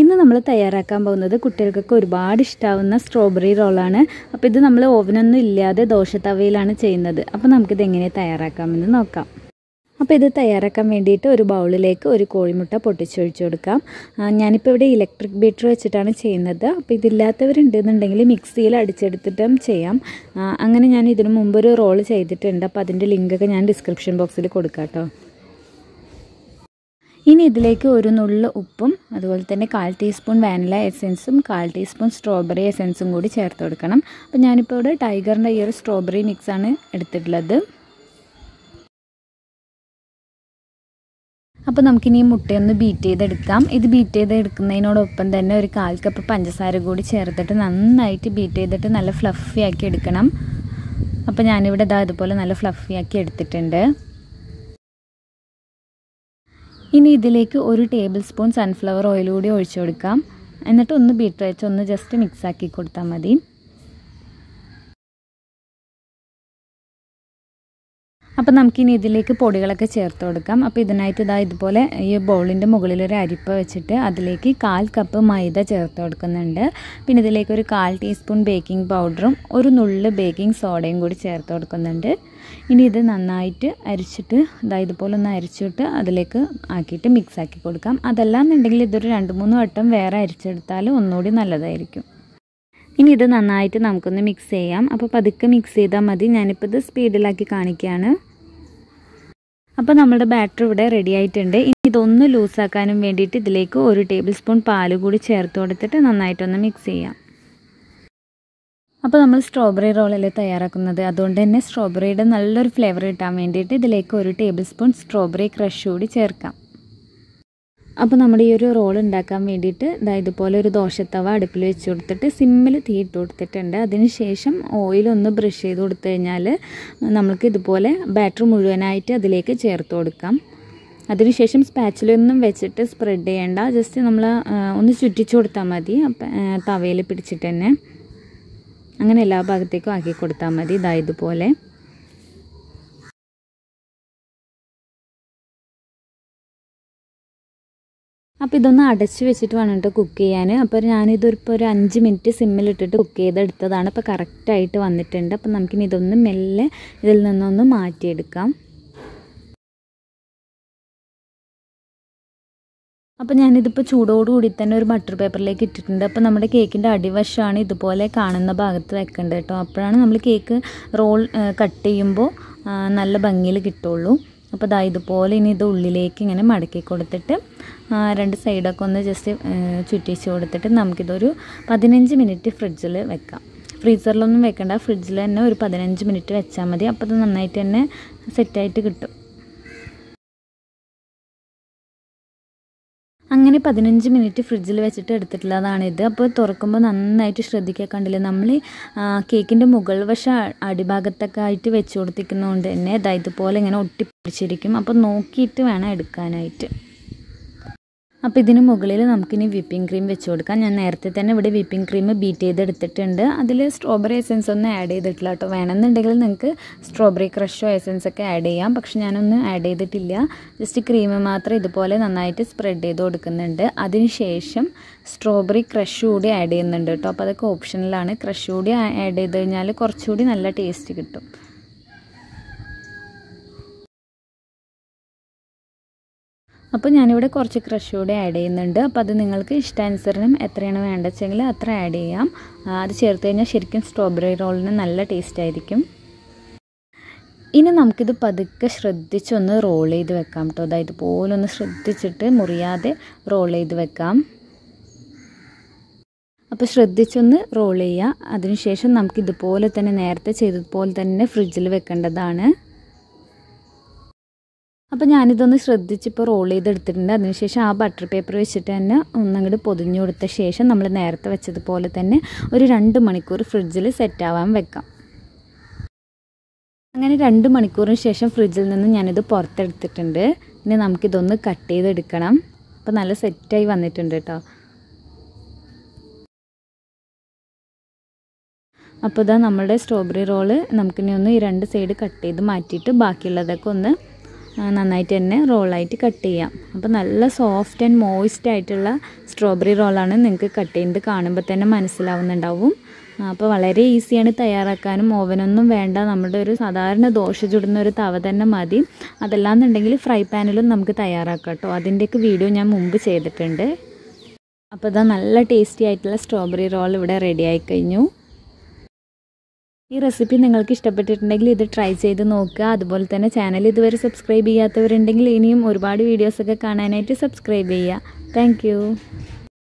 ഇന്ന് നമ്മൾ തയ്യാറാക്കാൻ പോകുന്നത് കുട്ടികൾക്കൊക്കെ ഒരുപാട് ഇഷ്ടമാവുന്ന സ്ട്രോബെറി റോളാണ് അപ്പോൾ ഇത് നമ്മൾ ഓവനൊന്നും ഇല്ലാതെ ദോശത്തവയിലാണ് ചെയ്യുന്നത്. അപ്പോൾ നമുക്കിത് എങ്ങനെ തയ്യാറാക്കാമെന്ന് നോക്കാം. അപ്പോൾ ഇത് തയ്യാറാക്കാൻ വേണ്ടിയിട്ട് ഒരു ബൗളിലേക്ക് ഒരു കോഴിമുട്ട പൊട്ടിച്ചൊഴിച്ചു കൊടുക്കാം. ഞാനിപ്പോൾ ഇവിടെ ഇലക്ട്രിക് ബീറ്റർ വെച്ചിട്ടാണ് ചെയ്യുന്നത്. അപ്പോൾ ഇതില്ലാത്തവരുണ്ടെന്നുണ്ടെങ്കിൽ മിക്സിയിൽ അടിച്ചെടുത്തിട്ടും ചെയ്യാം. അങ്ങനെ ഞാൻ ഇതിനു മുമ്പ് ഒരു റോൾ ചെയ്തിട്ടുണ്ട് അപ്പോൾ അതിന്റെ ലിങ്കൊക്കെ ഞാൻ ഡിസ്ക്രിപ്ഷൻ ബോക്സിൽ കൊടുക്കാം കേട്ടോ. ഇനി ഇതിലേക്ക് ഒരു നുള്ളു ഉപ്പും അതുപോലെ തന്നെ കാൽ ടീസ്പൂൺ വാനില എസെൻസും കാൽ ടീസ്പൂൺ സ്ട്രോബെറി എസെൻസും കൂടി ചേർത്ത് കൊടുക്കണം. അപ്പോൾ ഞാനിപ്പോൾ ഇവിടെ ടൈഗറിന്റെ ഈ ഒരു സ്ട്രോബെറി മിക്സാണ് എടുത്തിട്ടുള്ളത്. അപ്പോൾ നമുക്കിനി മുട്ടയൊന്ന് ബീറ്റ് ചെയ്തെടുക്കാം. ഇത് ബീറ്റ് ചെയ്തെടുക്കുന്നതിനോടൊപ്പം തന്നെ ഒരു കാൽ കപ്പ് പഞ്ചസാര കൂടി ചേർത്തിട്ട് നന്നായിട്ട് ബീറ്റ് ചെയ്തിട്ട് നല്ല ഫ്ലഫി ആക്കി എടുക്കണം. അപ്പോൾ ഞാനിവിടെ ഇതാ ഇതുപോലെ നല്ല ഫ്ലഫി ആക്കി എടുത്തിട്ടുണ്ട്. ഇനി ഇതിലേക്ക് ഒരു ടേബിൾ സ്പൂൺ സൺഫ്ലവർ ഓയിൽ കൂടി ഒഴിച്ചു കൊടുക്കാം. എന്നിട്ട് ഒന്ന് ബീറ്റ് വെച്ച് ഒന്ന് ജസ്റ്റ് മിക്സ് ആക്കി കൊടുത്താൽ മതി. അപ്പോൾ നമുക്കിനി ഇതിലേക്ക് പൊടികളൊക്കെ ചേർത്ത് കൊടുക്കാം. അപ്പോൾ ഇതിനായിട്ട് ഇതാ ഇതുപോലെ ഈ ബൗളിന്റെ മുകളിൽ ഒരു അരിപ്പ വെച്ചിട്ട് അതിലേക്ക് കാൽ കപ്പ് മൈദ ചേർത്ത് കൊടുക്കുന്നുണ്ട്. പിന്നെ ഇതിലേക്ക് ഒരു കാൽ ടീസ്പൂൺ ബേക്കിംഗ് പൗഡറും ഒരു നുള്ള് ബേക്കിംഗ് സോഡയും കൂടി ചേർത്ത് കൊടുക്കുന്നുണ്ട്. ഇനി ഇത് നന്നായിട്ട് അരിച്ചിട്ട് ഇതാ ഇതുപോലെ ഒന്ന് അരിച്ചിട്ട് അതിലേക്ക് ആക്കിയിട്ട് മിക്സ് ആക്കി കൊടുക്കാം. അതല്ലാന്നുണ്ടെങ്കിൽ ഇതൊരു രണ്ട് മൂന്ന് വട്ടം വേറെ അരിച്ചെടുത്താൽ ഒന്നുകൂടി നല്ലതായിരിക്കും. ഇനി ഇത് നന്നായിട്ട് നമുക്കൊന്ന് മിക്സ് ചെയ്യാം. അപ്പോൾ പതുക്കെ മിക്സ് ചെയ്താൽ മതി. ഞാനിപ്പോൾ ഇത് സ്പീഡിലാക്കി കാണിക്കുകയാണ്. അപ്പോൾ നമ്മുടെ ബാറ്റർ ഇവിടെ റെഡി ആയിട്ടുണ്ട്. ഇനി ഇതൊന്ന് ലൂസാക്കാനും വേണ്ടിയിട്ട് ഇതിലേക്ക് ഒരു ടേബിൾ സ്പൂൺ പാൽ കൂടി ചേർത്ത് കൊടുത്തിട്ട് നന്നായിട്ടൊന്ന് മിക്സ് ചെയ്യാം. അപ്പോൾ നമ്മൾ സ്ട്രോബെറി റോളല്ലേ തയ്യാറാക്കുന്നത്? അതുകൊണ്ട് തന്നെ സ്ട്രോബെറിയുടെ നല്ലൊരു ഫ്ലേവർ കിട്ടാൻ വേണ്ടിയിട്ട് ഇതിലേക്ക് ഒരു ടേബിൾ സ്പൂൺ സ്ട്രോബെറി ക്രഷ് കൂടി ചേർക്കാം. അപ്പോൾ നമ്മൾ ഈ ഒരു റോൾ ഉണ്ടാക്കാൻ വേണ്ടിയിട്ട് ഇതാ ഇതുപോലെ ഒരു ദോശത്തവ അടുപ്പിൽ വെച്ച് കൊടുത്തിട്ട് സിമ്മിൽ തീ ഇട്ട് കൊടുത്തിട്ടുണ്ട്. അതിന് ശേഷം ഓയിലൊന്ന് ബ്രഷ് ചെയ്ത് കൊടുത്തു കഴിഞ്ഞാൽ നമുക്ക് ഇതുപോലെ ബാറ്റർ മുഴുവനായിട്ട് അതിലേക്ക് ചേർത്ത് കൊടുക്കാം. അതിനുശേഷം സ്പാച്ചിലൊന്നും വെച്ചിട്ട് സ്പ്രെഡ് ചെയ്യേണ്ട. ജസ്റ്റ് നമ്മൾ ഒന്ന് ചുറ്റിച്ചു കൊടുത്താൽ മതി. തവയിൽ പിടിച്ചിട്ട് തന്നെ. അങ്ങനെ എല്ലാ ഭാഗത്തേക്കും ആക്കി കൊടുത്താൽ മതി. ഇതാ അപ്പോൾ ഇതൊന്ന് അടച്ച് വെച്ചിട്ട് വേണം കേട്ടോ കുക്ക് ചെയ്യാൻ അപ്പോൾ ഞാനിതൊരു ഇപ്പോൾ ഒരു അഞ്ച് മിനിറ്റ് സിമ്മിലിട്ടിട്ട് കുക്ക് ചെയ്തെടുത്തതാണ്. ഇപ്പോൾ കറക്റ്റായിട്ട് വന്നിട്ടുണ്ട്. അപ്പോൾ നമുക്കിനി ഇതൊന്ന് മെല്ലെ ഇതിൽ നിന്നൊന്ന് മാറ്റിയെടുക്കാം. അപ്പോൾ ഞാനിതിപ്പോൾ ചൂടോടുകൂടി തന്നെ ഒരു ബട്ടർ പേപ്പറിലേക്ക് ഇട്ടിട്ടുണ്ട്. അപ്പോൾ നമ്മുടെ കേക്കിന്റെ അടിവശമാണ് ഇതുപോലെ കാണുന്ന ഭാഗത്ത് വെക്കേണ്ടത് കേട്ടോ അപ്പോഴാണ് നമ്മൾ കേക്ക് റോൾ കട്ട് ചെയ്യുമ്പോൾ നല്ല ഭംഗിയിൽ കിട്ടുള്ളൂ. അപ്പോൾ ദാ ഇതുപോലെ ഇനി ഇത് ഉള്ളിലേക്ക് ഇങ്ങനെ മടക്കി കൊടുത്തിട്ട് രണ്ട് സൈഡൊക്കെ ഒന്ന് ജസ്റ്റ് ചുറ്റിച്ച് കൊടുത്തിട്ട് നമുക്കിതൊരു പതിനഞ്ച് മിനിറ്റ് ഫ്രിഡ്ജിൽ വെക്കാം. ഫ്രീസറിലൊന്നും വെക്കണ്ട ഫ്രിഡ്ജിൽ തന്നെ ഒരു പതിനഞ്ച് മിനിറ്റ് വെച്ചാൽ മതി. അപ്പോൾ അത് നന്നായിട്ട് തന്നെ സെറ്റായിട്ട് കിട്ടും. അങ്ങനെ പതിനഞ്ച് മിനിറ്റ് ഫ്രിഡ്ജിൽ വെച്ചിട്ട് എടുത്തിട്ടുള്ളതാണ് ഇത്. അപ്പോൾ തുറക്കുമ്പോൾ നന്നായിട്ട് ശ്രദ്ധിക്കുക കണ്ടില്ല? നമ്മൾ കേക്കിന്റെ മുകൾ വശം അടിഭാഗത്തൊക്കെ ആയിട്ട് വെച്ച് കൊടുത്തിരിക്കുന്നതുകൊണ്ട് തന്നെ ഇതാ ഇതുപോലെ ഇങ്ങനെ ഒട്ടിപ്പിടിച്ചിരിക്കും. അപ്പോൾ നോക്കിയിട്ട് വേണം എടുക്കാനായിട്ട്. അപ്പോൾ ഇതിന് മുകളിൽ നമുക്കിനി വിപ്പിംഗ് ക്രീം വെച്ച് കൊടുക്കാം. ഞാൻ നേരത്തെ തന്നെ ഇവിടെ വിപ്പിംഗ് ക്രീം ബീറ്റ് ചെയ്തെടുത്തിട്ടുണ്ട്. അതിൽ സ്ട്രോബെറി എസൻസ് ഒന്നും ആഡ് ചെയ്തിട്ടില്ല കേട്ടോ. വേണമെന്നുണ്ടെങ്കിൽ നിങ്ങൾക്ക് സ്ട്രോബെറി ക്രഷോ എസൻസ് ഒക്കെ ആഡ് ചെയ്യാം. പക്ഷെ ഞാനൊന്നും ആഡ് ചെയ്തിട്ടില്ല. ജസ്റ്റ് ക്രീം മാത്രം ഇതുപോലെ നന്നായിട്ട് സ്പ്രെഡ് ചെയ്ത് കൊടുക്കുന്നുണ്ട്. അതിനുശേഷം സ്ട്രോബെറി ക്രഷ് കൂടി ആഡ് ചെയ്യുന്നുണ്ട് കേട്ടോ. അപ്പോൾ അതൊക്കെ ഓപ്ഷനിലാണ് ക്രഷ് കൂടി ആഡ് ചെയ്ത് കഴിഞ്ഞാൽ കുറച്ചുകൂടി നല്ല ടേസ്റ്റ് കിട്ടും. അപ്പോൾ ഞാനിവിടെ കുറച്ച് ക്രഷ് കൂടെ ആഡ് ചെയ്യുന്നുണ്ട്. അപ്പോൾ അത് നിങ്ങൾക്ക് ഇഷ്ടാനുസരണം എത്രയാണ് വേണ്ടതെങ്കിൽ അത്ര ആഡ് ചെയ്യാം. അത് ചേർത്ത് കഴിഞ്ഞാൽ ശരിക്കും സ്ട്രോബെറി റോളിന് നല്ല ടേസ്റ്റ് ആയിരിക്കും. ഇനി നമുക്കിത് പതുക്കെ ശ്രദ്ധിച്ചൊന്ന് റോൾ ചെയ്ത് വെക്കാം കേട്ടോ അതായത് ഇതുപോലെ ഒന്ന് ശ്രദ്ധിച്ചിട്ട് മുറിയാതെ റോൾ ചെയ്ത് വെക്കാം. അപ്പോൾ ശ്രദ്ധിച്ചൊന്ന് റോൾ ചെയ്യുക അതിനുശേഷം നമുക്ക് ഇതുപോലെ തന്നെ നേരത്തെ ചെയ്തതുപോലെ തന്നെ ഫ്രിഡ്ജിൽ വെക്കേണ്ടതാണ്. അപ്പോൾ ഞാനിതൊന്ന് ശ്രദ്ധിച്ചിപ്പോൾ റോൾ ചെയ്തെടുത്തിട്ടുണ്ട്. അതിനുശേഷം ആ ബട്ടർ പേപ്പർ വെച്ചിട്ട് തന്നെ ഒന്നങ്ങോട്ട് പൊതിഞ്ഞു കൊടുത്ത ശേഷം നമ്മൾ നേരത്തെ വെച്ചതുപോലെ തന്നെ ഒരു രണ്ട് മണിക്കൂർ ഫ്രിഡ്ജിൽ സെറ്റാവാൻ വെക്കാം. അങ്ങനെ രണ്ട് മണിക്കൂറിന് ശേഷം ഫ്രിഡ്ജിൽ നിന്ന് ഞാനിത് പുറത്തെടുത്തിട്ടുണ്ട്. ഇനി നമുക്കിതൊന്ന് കട്ട് ചെയ്തെടുക്കണം. അപ്പോൾ നല്ല സെറ്റായി വന്നിട്ടുണ്ട് കേട്ടോ അപ്പോൾ ഇതാ നമ്മുടെ സ്ട്രോബെറി റോൾ നമുക്കിനി ഒന്ന് ഈ രണ്ട് സൈഡ് കട്ട് ചെയ്ത് മാറ്റിയിട്ട് ബാക്കിയുള്ളതൊക്കെ ഒന്ന് നന്നായിട്ട് തന്നെ റോളായിട്ട് കട്ട് ചെയ്യാം. അപ്പോൾ നല്ല സോഫ്റ്റ് ആൻഡ് മോയിസ്റ്റ് ആയിട്ടുള്ള സ്ട്രോബെറി റോളാണ് നിങ്ങൾക്ക് കട്ട് ചെയ്ത് കാണുമ്പോൾ തന്നെ മനസ്സിലാവുന്നുണ്ടാവും. അപ്പോൾ വളരെ ഈസിയാണ് തയ്യാറാക്കാനും. ഓവനൊന്നും വേണ്ട. നമ്മുടെ ഒരു സാധാരണ ദോശ ചുടുന്ന ഒരു തവ തന്നെ മതി. അതല്ലാന്നുണ്ടെങ്കിൽ ഫ്രൈ പാനിലും നമുക്ക് തയ്യാറാക്കാം കേട്ടോ അതിന്റെയൊക്കെ വീഡിയോ ഞാൻ മുമ്പ് ചെയ്തിട്ടുണ്ട്. അപ്പോൾ ഇതാ നല്ല ടേസ്റ്റി ആയിട്ടുള്ള സ്ട്രോബെറി റോൾ ഇവിടെ റെഡി ആയി കഴിഞ്ഞു ഈ റെസിപ്പി നിങ്ങൾക്ക് ഇഷ്ടപ്പെട്ടിട്ടുണ്ടെങ്കിൽ ഇത് ട്രൈ ചെയ്ത് നോക്കുക. അതുപോലെ തന്നെ ചാനൽ ഇതുവരെ സബ്സ്ക്രൈബ് ചെയ്യാത്തവരുണ്ടെങ്കിൽ ഇനിയും ഒരുപാട് വീഡിയോസൊക്കെ കാണാനായിട്ട് സബ്സ്ക്രൈബ് ചെയ്യുക. താങ്ക്